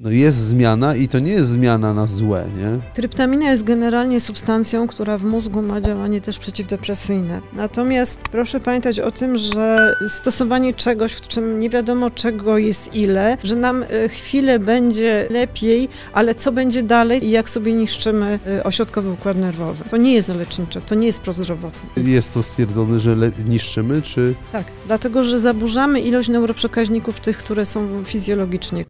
No jest zmiana i to nie jest zmiana na złe, nie? Tryptamina jest generalnie substancją, która w mózgu ma działanie też przeciwdepresyjne. Natomiast proszę pamiętać o tym, że stosowanie czegoś, w czym nie wiadomo czego jest ile, że nam e, chwilę będzie lepiej, ale co będzie dalej i jak sobie niszczymy e, ośrodkowy układ nerwowy. To nie jest lecznicze, to nie jest prozdrowotne. Jest to stwierdzone, że niszczymy, czy Tak, dlatego że zaburzamy ilość neuroprzekaźników tych, które są fizjologicznie.